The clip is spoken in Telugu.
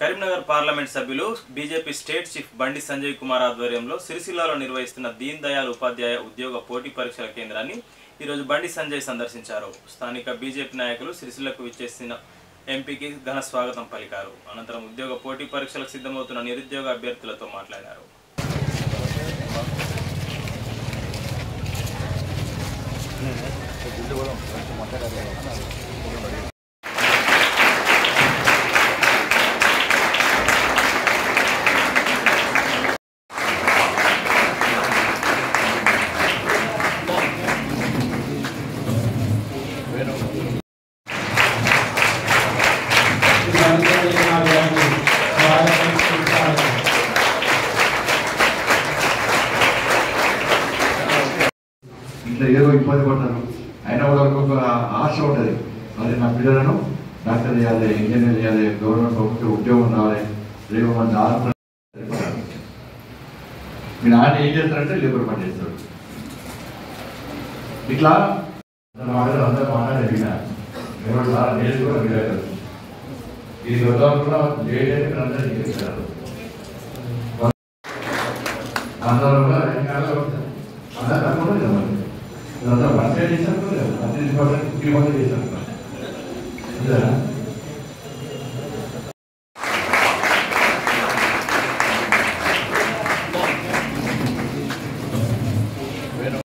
కరీంనగర్ పార్లమెంట్ సభ్యులు BJP state chief Bandi Sanjay Kumar ఆధ్వర్యంలో సిరిసిల్లాలో నిర్వహిస్తున్న దీన్ దయాల్ ఉపాధ్యాయ ఉద్యోగ పోటీ పరీక్షల కేంద్రాన్ని ఈరోజు బండి సంజయ్ సందర్శించారు. స్థానిక బీజేపీ నాయకులు సిరిసిల్లకు విచ్చేసిన ఎంపీకి ఘన స్వాగతం పలికారు. అనంతరం ఉద్యోగ పోటీ పరీక్షలకు సిద్ధమవుతున్న నిరుద్యోగ అభ్యర్థులతో మాట్లాడారు. ఇంట్లో ఏదో ఇబ్బంది పడతారు అయినా కూడా ఒక ఆశ ఉంటుంది. మరి నా పిల్లలను డాక్టర్ చేయాలి ఇంజనీర్ చేయాలి గవర్నమెంట్ ప్రభుత్వ ఉద్యోగం రావాలి రేపు మన దాదాపు మీ నాన్న ఏం చేస్తారంటే లేబర్ పని ఇట్లా? మాట్లాడారు అందరూ మాట్లాడారు అడిగినా ఎవరు చాలా నేర్చు కూడా ఈ ఇది వద్దాకుండా అందరూ చేస్తారు అందరూ కూడా అందరూ తక్కువ ఇదంతా వన్ చేశారు పర్సెంట్ చేశారు